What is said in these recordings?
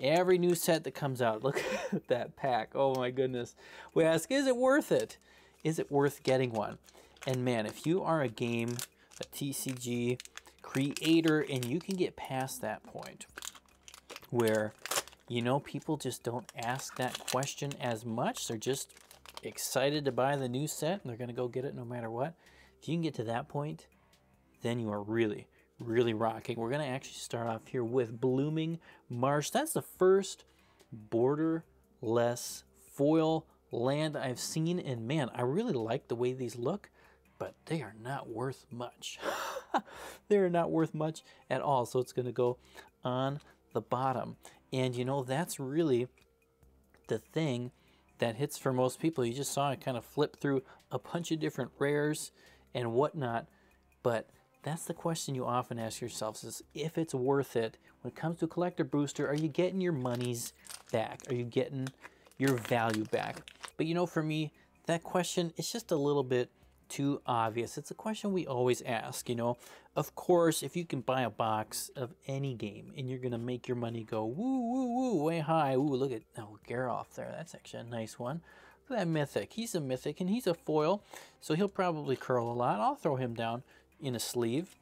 Every new set that comes out, look at that pack. Oh my goodness. We ask, is it worth it? Is it worth getting one? And man, if you are a game, a TCG creator, and you can get past that point where, you know, people just don't ask that question as much. They're just excited to buy the new set and they're going to go get it no matter what. If you can get to that point, then you are really, really rocking. We're going to actually start off here with Blooming Marsh. That's the first borderless foil land I've seen. And man, I really like the way these look, but they are not worth much. they are not worth much at all. So it's going to go on the bottom. And you know, that's really the thing that hits for most people. You just saw it kind of flip through a bunch of different rares and whatnot. But that's the question you often ask yourselves is if it's worth it. When it comes to collector booster, are you getting your monies back? Are you getting your value back? But you know, for me, that question is just a little bit too obvious. It's a question we always ask, you know. Of course, if you can buy a box of any game and you're going to make your money go woo, woo, woo, way high. Ooh, look at, oh, Geralf there. That's actually a nice one. Look at that Mythic. He's a Mythic and he's a foil, so he'll probably curl a lot. I'll throw him down in a sleeve,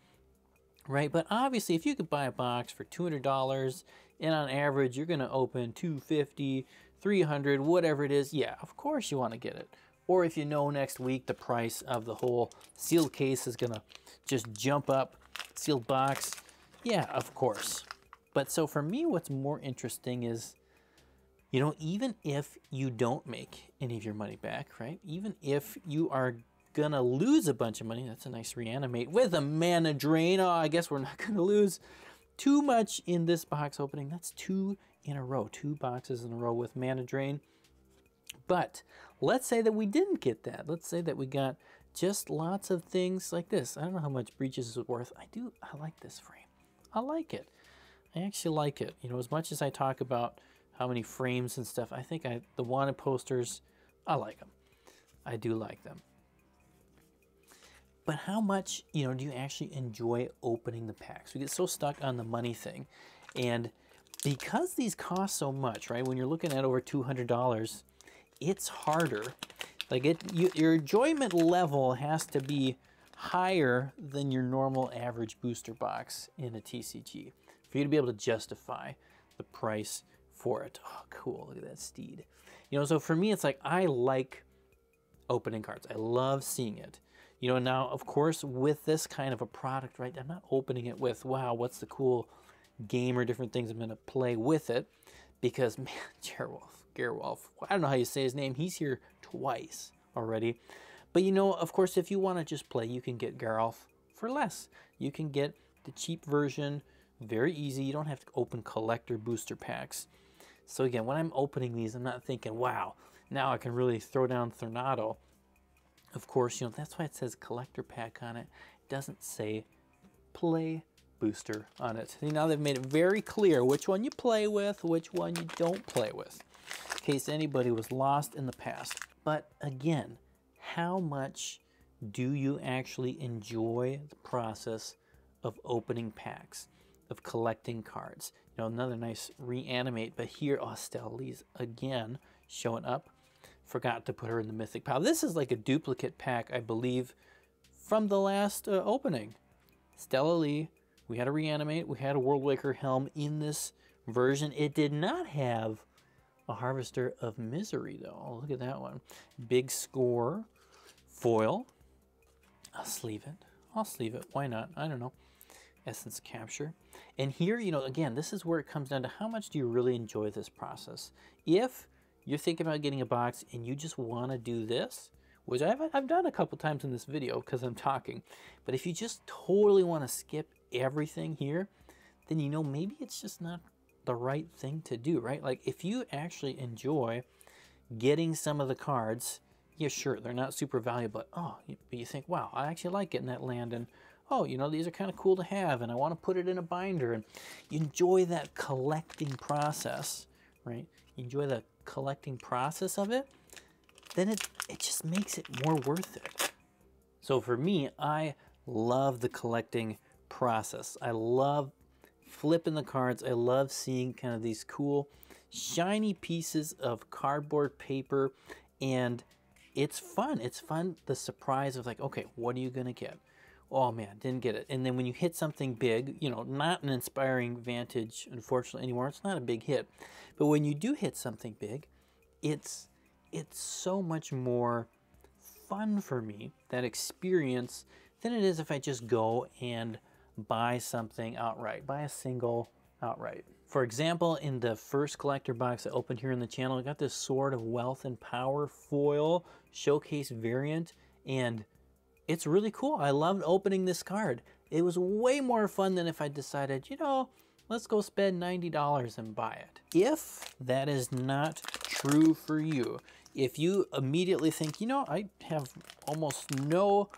right? But obviously, if you could buy a box for $200 and on average you're going to open 250 300 whatever it is, yeah, of course you want to get it or if you know next week the price of the whole sealed case is gonna just jump up, sealed box, yeah, of course. But so for me, what's more interesting is, you know, even if you don't make any of your money back, right? Even if you are gonna lose a bunch of money, that's a nice reanimate with a mana drain. Oh, I guess we're not gonna lose too much in this box opening. That's two in a row, two boxes in a row with mana drain. But let's say that we didn't get that. Let's say that we got just lots of things like this. I don't know how much breaches is worth. I do, I like this frame. I like it. I actually like it. You know, as much as I talk about how many frames and stuff, I think I the wanted posters, I like them. I do like them. But how much, you know, do you actually enjoy opening the packs? We get so stuck on the money thing. And because these cost so much, right? When you're looking at over $200, it's harder. Like it, you, your enjoyment level has to be higher than your normal average booster box in a TCG for you to be able to justify the price for it. Oh, cool. Look at that steed. You know, so for me, it's like I like opening cards. I love seeing it. You know, now, of course, with this kind of a product, right, I'm not opening it with, wow, what's the cool game or different things I'm going to play with it because, man, Gerwolf, Gerwolf, I don't know how you say his name. He's here twice already. But you know, of course, if you want to just play, you can get Geralf for less. You can get the cheap version, very easy. You don't have to open collector booster packs. So again, when I'm opening these, I'm not thinking, wow, now I can really throw down Thornado. Of course, you know, that's why it says collector pack on it. It doesn't say play booster on it. See, now they've made it very clear which one you play with, which one you don't play with, in case anybody was lost in the past. But again, how much do you actually enjoy the process of opening packs, of collecting cards? You know, another nice reanimate, but here, Stella's again showing up. Forgot to put her in the mythic pile. This is like a duplicate pack, I believe, from the last uh, opening. Stella Lee we had a reanimate. We had a World Waker helm in this version. It did not have a Harvester of Misery, though. Oh, look at that one. Big score. Foil. I'll sleeve it. I'll sleeve it. Why not? I don't know. Essence capture. And here, you know, again, this is where it comes down to how much do you really enjoy this process. If you're thinking about getting a box and you just want to do this, which I've, I've done a couple times in this video because I'm talking, but if you just totally want to skip everything here, then you know maybe it's just not the right thing to do, right? Like if you actually enjoy getting some of the cards, yeah, sure, they're not super valuable, but oh, but you think, wow, I actually like getting that land, and oh, you know, these are kind of cool to have, and I want to put it in a binder, and you enjoy that collecting process, right? You enjoy the collecting process of it, then it, it just makes it more worth it. So for me, I love the collecting process. I love flipping the cards. I love seeing kind of these cool, shiny pieces of cardboard paper. And it's fun. It's fun, the surprise of like, okay, what are you going to get? Oh man, didn't get it. And then when you hit something big, you know, not an inspiring vantage, unfortunately, anymore. It's not a big hit. But when you do hit something big, it's it's so much more fun for me, that experience, than it is if I just go and buy something outright, buy a single outright. For example, in the first collector box I opened here in the channel, I got this Sword of Wealth and Power foil showcase variant, and it's really cool. I loved opening this card. It was way more fun than if I decided, you know, let's go spend $90 and buy it. If that is not true for you, if you immediately think, you know, I have almost no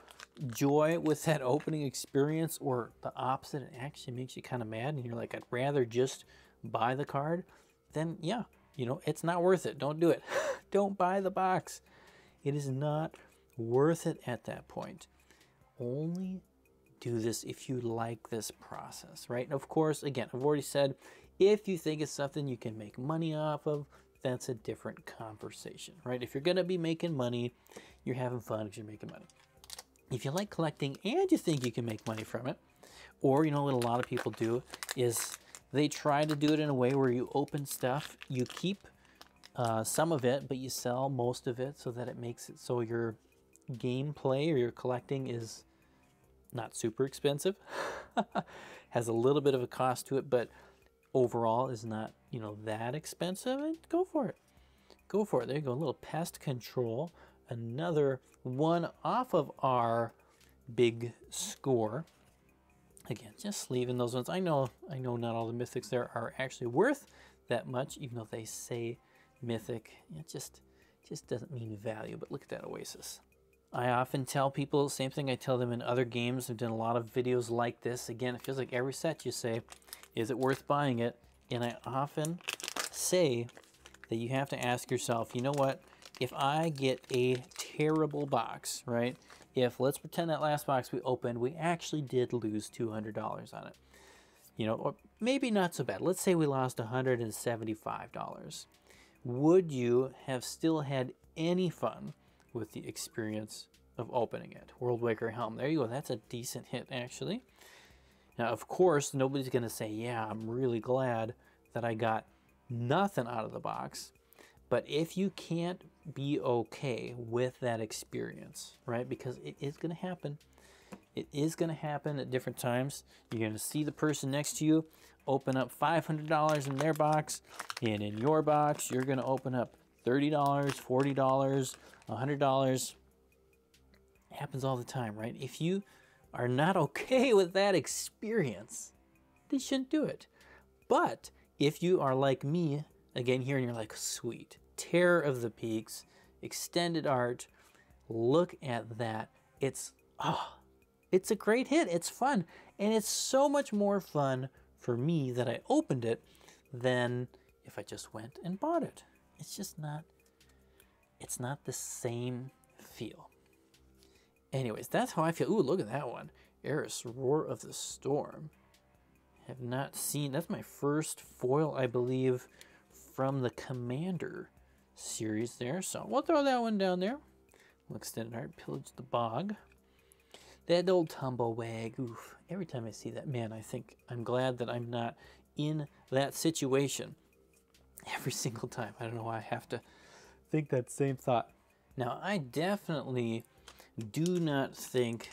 joy with that opening experience or the opposite, it actually makes you kind of mad and you're like, I'd rather just buy the card, then yeah, you know, it's not worth it. Don't do it. Don't buy the box. It is not worth it at that point. Only do this if you like this process, right? And of course, again, I've already said, if you think it's something you can make money off of, that's a different conversation, right? If you're gonna be making money, you're having fun if you're making money. If you like collecting and you think you can make money from it, or you know what a lot of people do is they try to do it in a way where you open stuff, you keep uh, some of it, but you sell most of it so that it makes it so your gameplay or your collecting is not super expensive. Has a little bit of a cost to it, but overall is not, you know, that expensive. And go for it. Go for it. There you go. A little pest control. Another one off of our big score. Again, just leaving those ones. I know, I know not all the mythics there are actually worth that much, even though they say mythic. It just, just doesn't mean value, but look at that Oasis. I often tell people, the same thing I tell them in other games. I've done a lot of videos like this. Again, it feels like every set you say, is it worth buying it? And I often say that you have to ask yourself, you know what? If I get a terrible box, right? If, let's pretend that last box we opened, we actually did lose $200 on it. You know, or maybe not so bad. Let's say we lost $175. Would you have still had any fun with the experience of opening it. Worldwaker Helm. There you go. That's a decent hit, actually. Now, of course, nobody's going to say, yeah, I'm really glad that I got nothing out of the box. But if you can't be okay with that experience, right? Because it is going to happen. It is going to happen at different times. You're going to see the person next to you open up $500 in their box, and in your box, you're going to open up $30, $40, $100 happens all the time, right? If you are not okay with that experience, they shouldn't do it. But if you are like me, again here, and you're like, sweet, Terror of the Peaks, extended art, look at that. It's, oh, it's a great hit. It's fun. And it's so much more fun for me that I opened it than if I just went and bought it. It's just not it's not the same feel. Anyways, that's how I feel. Ooh, look at that one. Eris, Roar of the Storm. Have not seen, that's my first foil, I believe, from the Commander series there. So we'll throw that one down there. We'll extend art, Pillage the Bog. That old Tumblewag, oof. Every time I see that, man, I think I'm glad that I'm not in that situation. Every single time. I don't know why I have to think that same thought. Now, I definitely do not think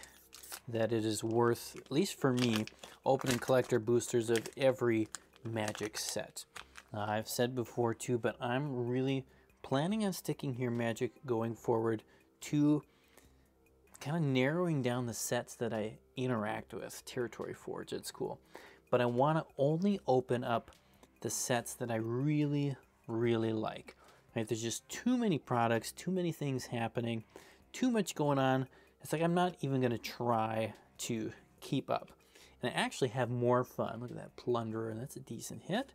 that it is worth, at least for me, opening collector boosters of every Magic set. Uh, I've said before too, but I'm really planning on sticking here Magic going forward to kind of narrowing down the sets that I interact with. Territory Forge, it's cool. But I want to only open up the sets that I really, really like. Right? There's just too many products, too many things happening, too much going on. It's like I'm not even going to try to keep up. And I actually have more fun. Look at that Plunderer, that's a decent hit.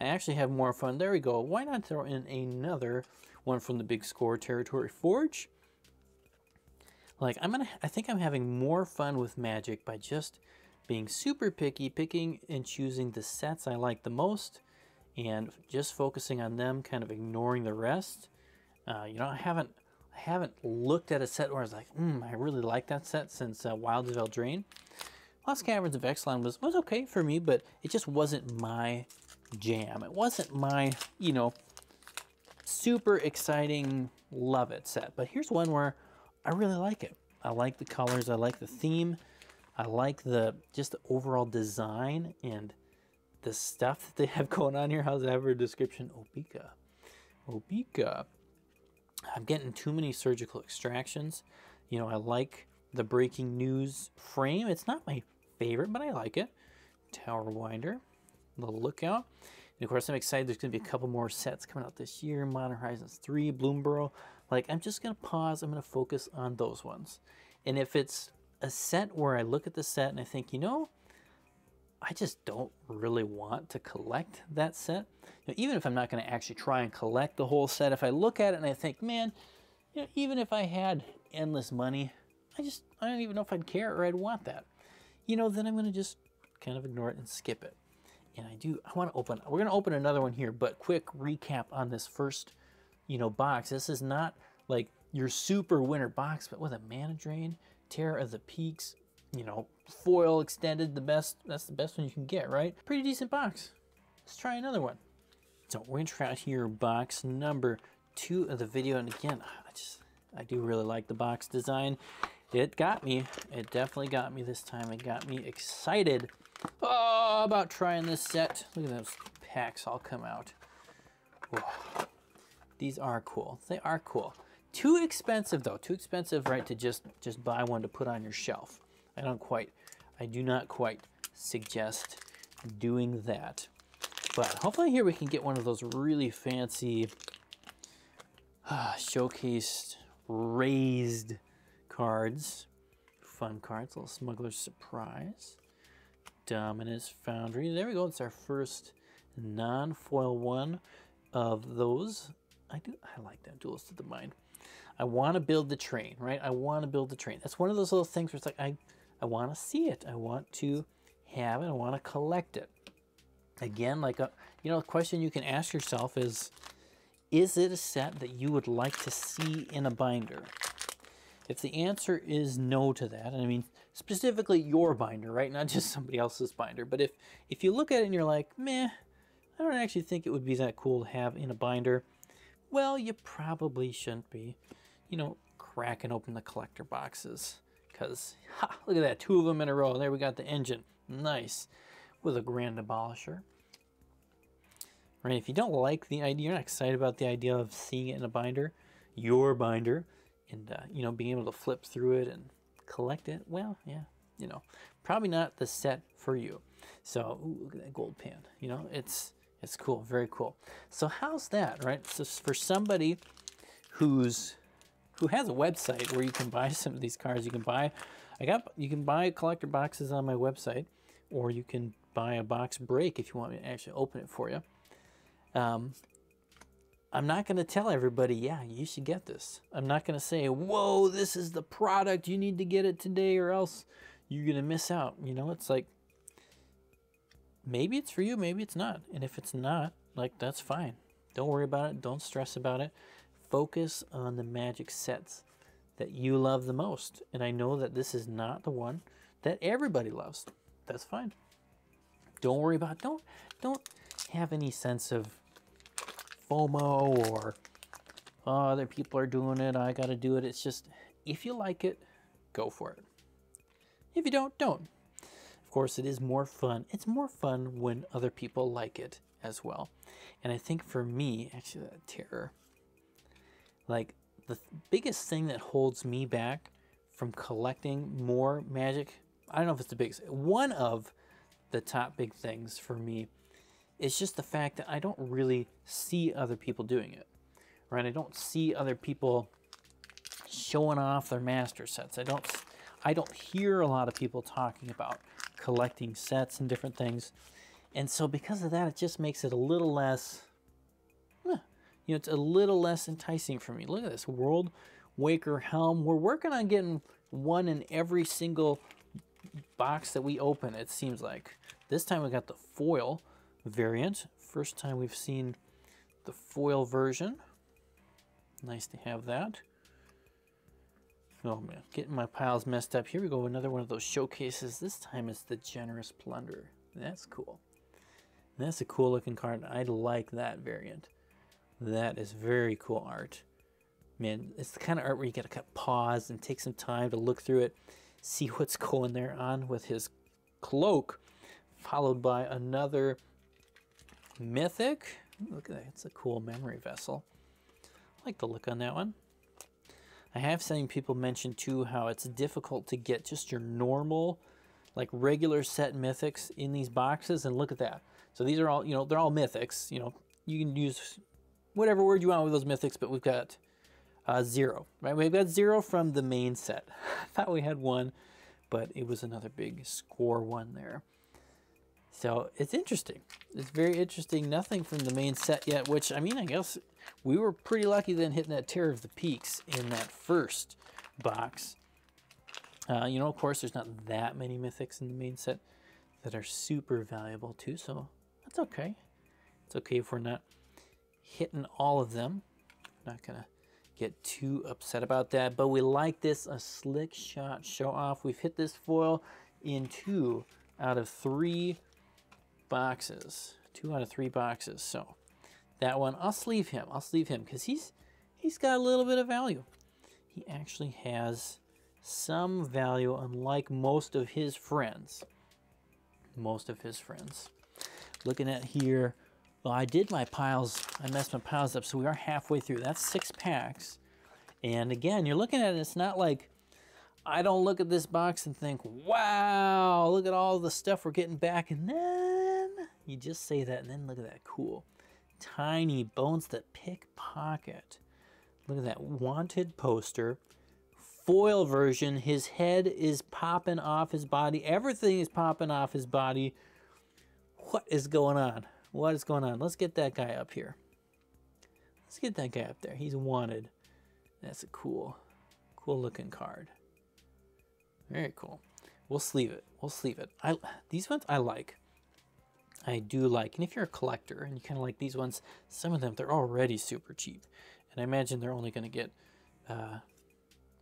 I actually have more fun. There we go. Why not throw in another one from the big score territory forge? Like I'm gonna I think I'm having more fun with magic by just being super picky, picking and choosing the sets I like the most, and just focusing on them, kind of ignoring the rest. Uh, you know, I haven't I haven't looked at a set where I was like, hmm, I really like that set since uh, Wilds of Eldraine. Lost Caverns of Ixalan was, was okay for me, but it just wasn't my jam. It wasn't my, you know, super exciting love it set. But here's one where I really like it. I like the colors, I like the theme, I like the just the overall design and the stuff that they have going on here. How's a description? Obeka. Obeka. I'm getting too many surgical extractions. You know, I like the breaking news frame. It's not my favorite, but I like it. Tower Winder, the Lookout. And of course, I'm excited. There's going to be a couple more sets coming out this year. Modern Horizons 3, Bloomburrow. Like, I'm just going to pause. I'm going to focus on those ones. And if it's a set where I look at the set and I think, you know, I just don't really want to collect that set. Even if I'm not going to actually try and collect the whole set, if I look at it and I think, man, you know, even if I had endless money, I just, I don't even know if I'd care or I'd want that. You know, then I'm going to just kind of ignore it and skip it. And I do, I want to open, we're going to open another one here, but quick recap on this first, you know, box. This is not like your super winner box, but with a mana drain, Terror of the Peaks, you know, foil extended, the best, that's the best one you can get, right? Pretty decent box. Let's try another one. So we're gonna try out here box number two of the video. And again, ah, I just, I do really like the box design. It got me, it definitely got me this time. It got me excited oh, about trying this set. Look at those packs all come out. Whoa. These are cool, they are cool. Too expensive though, too expensive, right, to just, just buy one to put on your shelf. I don't quite, I do not quite suggest doing that. But hopefully here we can get one of those really fancy uh, showcased raised cards. Fun cards, little smuggler's surprise. Dominus Foundry. There we go. It's our first non-foil one of those. I do I like that Duelist of the Mind. I want to build the train, right? I want to build the train. That's one of those little things where it's like I I want to see it. I want to have it. I want to collect it. Again, like a, you know, a question you can ask yourself is, is it a set that you would like to see in a binder? If the answer is no to that, and I mean specifically your binder, right? Not just somebody else's binder, but if if you look at it and you're like, meh, I don't actually think it would be that cool to have in a binder, well, you probably shouldn't be, you know, cracking open the collector boxes because ha, look at that, two of them in a row. There we got the engine, nice, with a grand abolisher. Right, if you don't like the idea, you're not excited about the idea of seeing it in a binder, your binder, and uh, you know being able to flip through it and collect it. Well, yeah, you know, probably not the set for you. So ooh, look at that gold pan. You know, it's it's cool, very cool. So how's that, right? So for somebody who's who has a website where you can buy some of these cards. You can buy, I got, you can buy collector boxes on my website, or you can buy a box break if you want me to actually open it for you. Um, I'm not going to tell everybody, yeah, you should get this. I'm not going to say, whoa, this is the product. You need to get it today or else you're going to miss out. You know, it's like, maybe it's for you, maybe it's not. And if it's not, like, that's fine. Don't worry about it. Don't stress about it focus on the magic sets that you love the most. And I know that this is not the one that everybody loves. That's fine. Don't worry about. Don't don't have any sense of FOMO or oh, other people are doing it, I got to do it. It's just if you like it, go for it. If you don't, don't. Of course, it is more fun. It's more fun when other people like it as well. And I think for me, actually, that terror like the th biggest thing that holds me back from collecting more magic, I don't know if it's the biggest, one of the top big things for me is just the fact that I don't really see other people doing it, right? I don't see other people showing off their master sets. I don't, I don't hear a lot of people talking about collecting sets and different things. And so because of that, it just makes it a little less you know, it's a little less enticing for me. Look at this World Waker Helm. We're working on getting one in every single box that we open, it seems like. This time we got the foil variant. First time we've seen the foil version. Nice to have that. Oh man, getting my piles messed up. Here we go, another one of those showcases. This time it's the Generous Plunder. That's cool. That's a cool looking card. I like that variant. That is very cool art. Man, it's the kind of art where you gotta kind of pause and take some time to look through it, see what's going there on with his cloak, followed by another mythic. Look at that, it's a cool memory vessel. I like the look on that one. I have seen people mention too how it's difficult to get just your normal, like regular set mythics in these boxes. And look at that. So these are all, you know, they're all mythics. You know, you can use whatever word you want with those mythics, but we've got uh, zero, right? We've got zero from the main set. I thought we had one, but it was another big score one there. So it's interesting. It's very interesting. Nothing from the main set yet, which I mean, I guess we were pretty lucky then hitting that Terror of the Peaks in that first box. Uh, you know, of course, there's not that many mythics in the main set that are super valuable too, so that's okay. It's okay if we're not hitting all of them. Not gonna get too upset about that, but we like this a slick shot show off. We've hit this foil in two out of three boxes. Two out of three boxes. So that one, I'll sleeve him. I'll sleeve him because he's he's got a little bit of value. He actually has some value, unlike most of his friends. Most of his friends. Looking at here, well, I did my piles, I messed my piles up, so we are halfway through. That's six packs. And again, you're looking at it, it's not like I don't look at this box and think, wow, look at all the stuff we're getting back. And then you just say that, and then look at that cool tiny bones that pickpocket. Look at that wanted poster. Foil version. His head is popping off his body. Everything is popping off his body. What is going on? What is going on? Let's get that guy up here. Let's get that guy up there. He's wanted. That's a cool, cool looking card. Very cool. We'll sleeve it. We'll sleeve it. I these ones I like. I do like, and if you're a collector and you kind of like these ones, some of them they're already super cheap, and I imagine they're only going to get uh,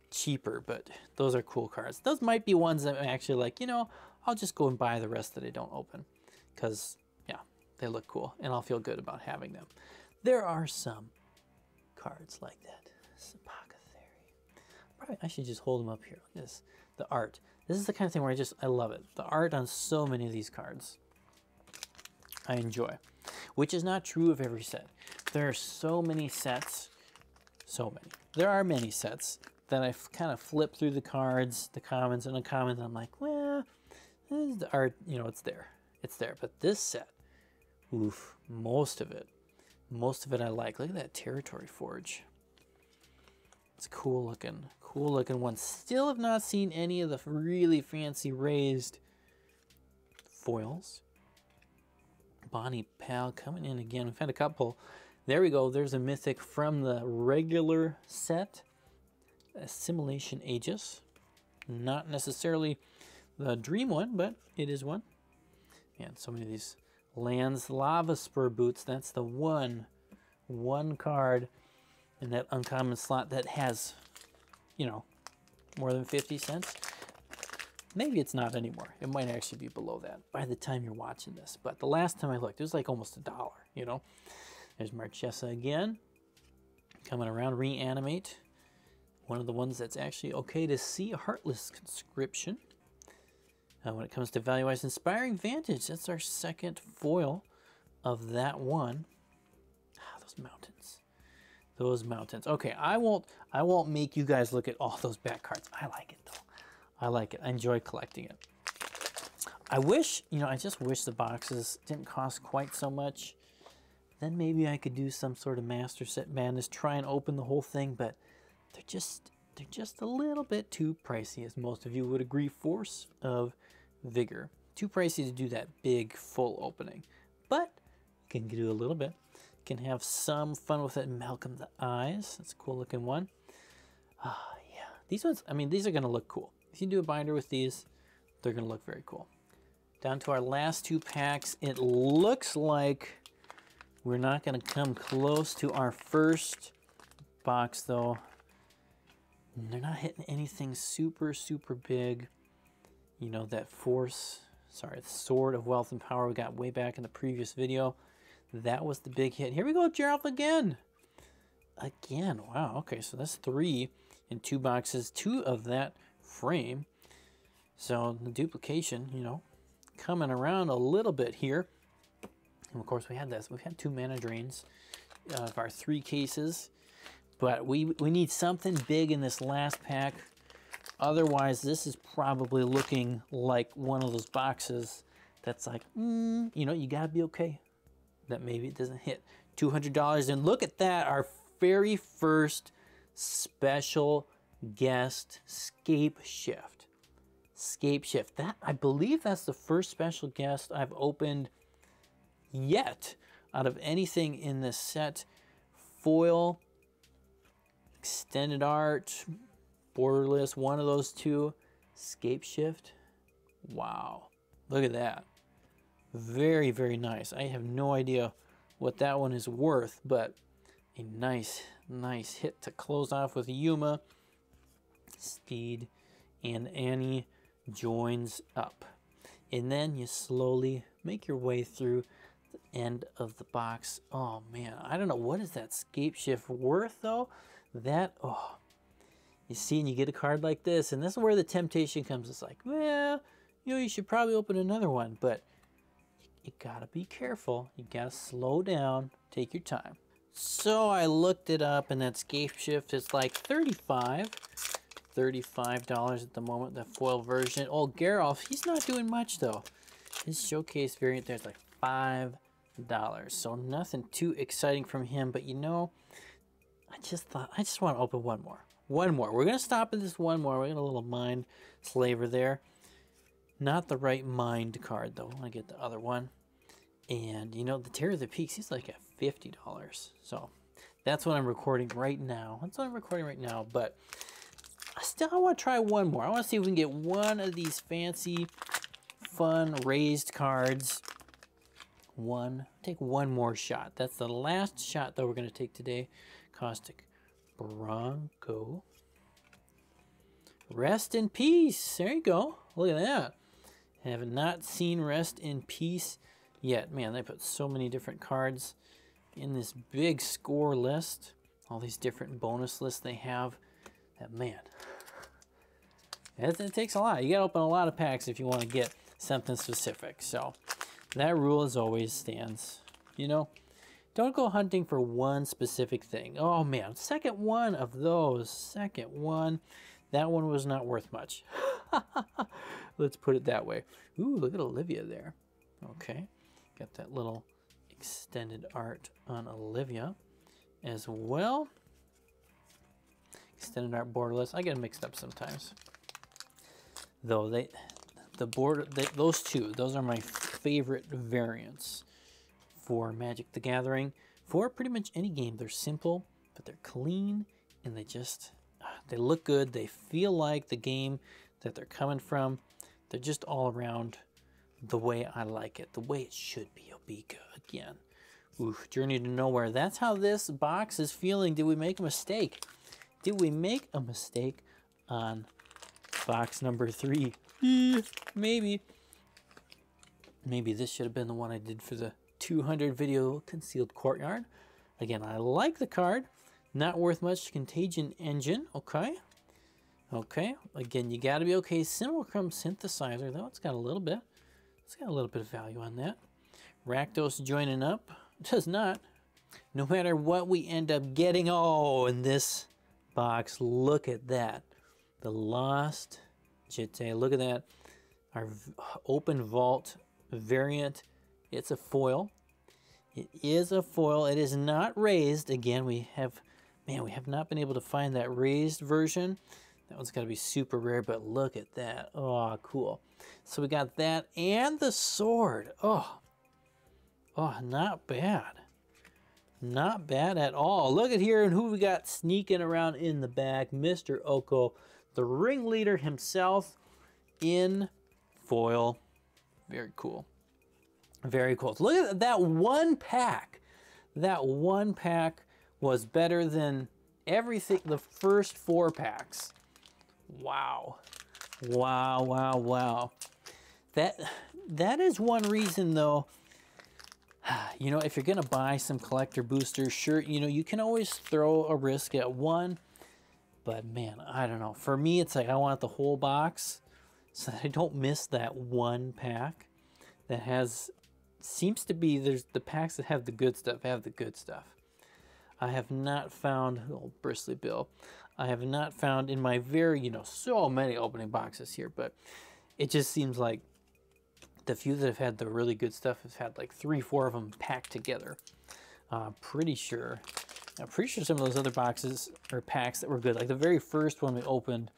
cheaper. But those are cool cards. Those might be ones that I'm actually like. You know, I'll just go and buy the rest that I don't open, because they look cool, and I'll feel good about having them. There are some cards like that. Apothecary. Probably I should just hold them up here. This the art. This is the kind of thing where I just I love it. The art on so many of these cards. I enjoy, which is not true of every set. There are so many sets, so many. There are many sets that I kind of flip through the cards, the commons and uncommons, and I'm like, well, the art, you know, it's there. It's there. But this set, oof, most of it, most of it I like. Look at that Territory Forge. It's cool looking, cool looking one. Still have not seen any of the really fancy raised foils. Bonny Pall coming in again. We've had a couple. There we go. There's a mythic from the regular set. Assimilation Aegis. Not necessarily the dream one, but it is one. And so many of these lands. Lava Spur Boots. That's the one, one card in that uncommon slot that has, you know, more than 50 cents. Maybe it's not anymore. It might actually be below that by the time you're watching this. But the last time I looked, it was like almost a dollar, you know. There's Marchesa again. Coming around, reanimate. One of the ones that's actually okay to see, Heartless Conscription. Uh, when it comes to value-wise, Inspiring Vantage. That's our second foil of that one. Ah, those mountains. Those mountains. Okay, I won't I won't make you guys look at all those back cards. I like it though. I like it. I enjoy collecting it. I wish, you know, I just wish the boxes didn't cost quite so much. Then maybe I could do some sort of master set madness, try and open the whole thing, but they're just they're just a little bit too pricey, as most of you would agree. Force of Vigor. Too pricey to do that big full opening. But you can do a little bit. Can have some fun with it. Malcolm the Eyes. That's a cool looking one. Ah, yeah. These ones, I mean, these are to look cool. If you do a binder with these, they're to look very cool. Down to our last two packs. It looks like we're not to come close to our first box, though. They're not hitting anything super, super big. You know, that force, sorry, the sword of wealth and power we got way back in the previous video. That was the big hit. Here we go, Geralf again. Again, wow, okay, so that's three in two boxes, two of that frame. So the duplication, you know, coming around a little bit here. And of course, we had this. We've had two mana drains uh, of our three cases, but we, we need something big in this last pack. Otherwise, this is probably looking like one of those boxes that's like, mm, you know, you gotta be okay that maybe it doesn't hit $200. And look at that, our very first special guest scape shift. Scape shift. That I believe that's the first special guest I've opened yet out of anything in this set. Foil, extended art, borderless, one of those two. Scape shift. Wow. Look at that. Very, very nice. I have no idea what that one is worth, but a nice, nice hit to close off with Yuma. Speed and Annie joins up. And then you slowly make your way through the end of the box. Oh man, I don't know. What is that scape shift worth though? That, oh, you see, and you get a card like this, and this is where the temptation comes. It's like, well, you know, you should probably open another one, but you gotta be careful. You gotta slow down, take your time. So I looked it up, and that scape shift is like 35 $35 at the moment, the foil version. Oh, Geralf, he's not doing much though. His showcase variant there's like $5. So nothing too exciting from him, but you know, I just thought, I just want to open one more. One more. We're going to stop at this one more. We got a little mind slaver there. Not the right mind card though. I get the other one. And you know, the Terror of the Peaks, he's like at $50. So that's what I'm recording right now. That's what I'm recording right now. But I still, I want to try one more. I want to see if we can get one of these fancy, fun, raised cards. One. Take one more shot. That's the last shot that we're going to take today. Caustic Bronco. Rest in peace. There you go. Look at that. Have not seen Rest in Peace yet. Man, they put so many different cards in this big score list. All these different bonus lists they have. That man, it, it takes a lot. You got to open a lot of packs if you want to get something specific. So that rule as always stands. You know, don't go hunting for one specific thing. Oh man, second one of those, second one, that one was not worth much. Let's put it that way. Ooh, look at Olivia there. Okay, got that little extended art on Olivia as well. Extended art borderless. I get mixed up sometimes though they the board they, those two those are my favorite variants for magic the gathering. For pretty much any game they're simple but they're clean and they just ah, they look good. They feel like the game that they're coming from. They're just all around the way i like it the way it should be. Obeka again. Ooh, journey to nowhere. That's how this box is feeling. Did we make a mistake? Did we make a mistake on box number three. Eh, maybe. Maybe this should have been the one I did for the 200 video concealed courtyard. Again, I like the card. Not worth much. Contagion engine. Okay. Okay. Again, you got to be okay. Simulacrum synthesizer, though. It's got a little bit. It's got a little bit of value on that. Rakdos joining up. Does not. No matter what we end up getting. Oh, in this box, look at that. The Lost Jitte. Look at that. Our open vault variant. It's a foil. It is a foil. It is not raised. Again, we have, man, we have not been able to find that raised version. That one's got to be super rare, but look at that. Oh, cool. So we got that and the sword. Oh, oh, not bad. Not bad at all. Look at here and who we got sneaking around in the back. Mr. Oko the ringleader himself in foil. Very cool. Very cool. Look at that one pack. That one pack was better than everything, the first four packs. Wow. Wow, wow, wow. That that is one reason though. You know, if you're gonna buy some collector boosters, sure, you know, you can always throw a risk at one. But man, I don't know. For me, it's like I want the whole box so that I don't miss that one pack that has seems to be there's the packs that have the good stuff have the good stuff. I have not found oh bristly bill. I have not found in my very you know so many opening boxes here, but it just seems like the few that have had the really good stuff have had like three, four of them packed together. Uh, pretty sure. I'm pretty sure some of those other boxes or packs that were good, like the very first one we opened,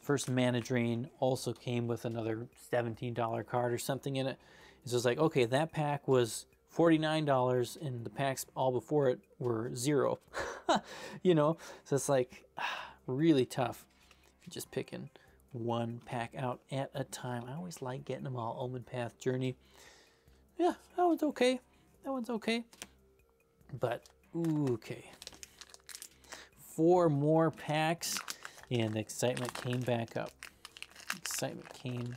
first Mana Drain also came with another $17 card or something in it. It's like, okay, that pack was $49 and the packs all before it were zero. you know, so it's like really tough just picking one pack out at a time. I always like getting them all. Omen Path Journey. Yeah, that one's okay. That one's okay. But, okay. Four more packs and the excitement came back up. Excitement came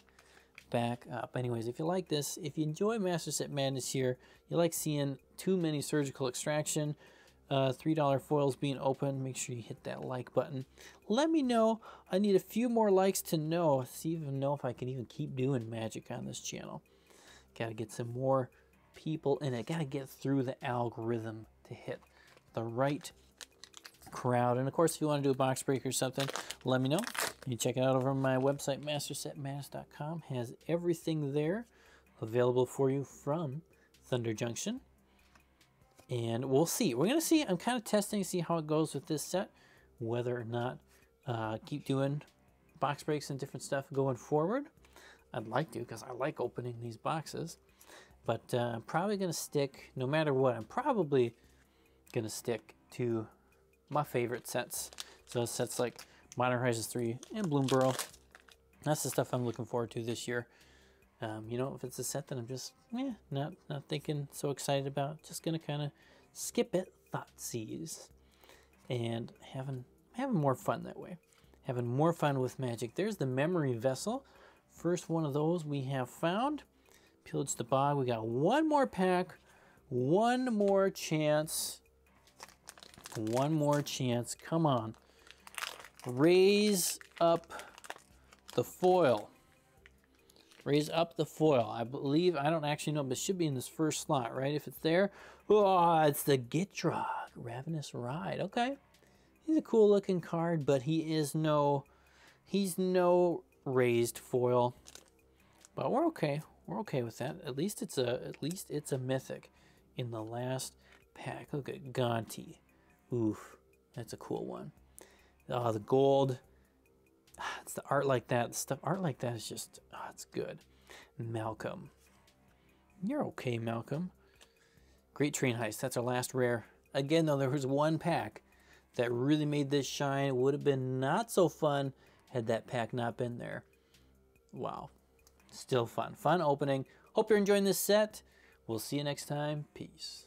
back up. Anyways, if you like this, if you enjoy Master Set Madness here, you like seeing too many surgical extraction, uh, $3 foils being open, make sure you hit that like button. Let me know. I need a few more likes to know, see even know if I can even keep doing magic on this channel. Got to get some more people in it. Got to get through the algorithm to hit the right crowd. And of course, if you want to do a box break or something, let me know. You check it out over my website, mastersetmadness.com. Has everything there available for you from Thunder Junction and we'll see. We're going to see. I'm kind of testing see how it goes with this set, whether or not uh, keep doing box breaks and different stuff going forward. I'd like to because I like opening these boxes. But uh, I'm probably going to stick, no matter what, I'm probably going to stick to my favorite sets. So sets like Modern Horizons 3 and Bloomburrow. That's the stuff I'm looking forward to this year. Um, you know, if it's a set that I'm just, yeah, not, not thinking so excited about, just to kind of skip it, thoughtseize, and having, having more fun that way. Having more fun with magic. There's the memory vessel. First one of those we have found. Pillage the bog. We got one more pack, one more chance. One more chance. Come on. Raise up the foil raise up the foil. I believe, I don't actually know, but it should be in this first slot, right? If it's there, oh, it's the Gitrog, Ravenous Ride. Okay, he's a cool looking card, but he is no, he's no raised foil. But we're okay. We're okay with that. At least it's a, at least it's a mythic in the last pack. Look at Gonti. Oof, that's a cool one. Oh, the gold ah, it's the art like that. Stuff art like that is just oh, it's good. Malcolm. You're okay, Malcolm. Great train heist. That's our last rare. Again, though, there was one pack that really made this shine. It would have been not so fun had that pack not been there. Wow. Still fun. Fun opening. Hope you're enjoying this set. We'll see you next time. Peace.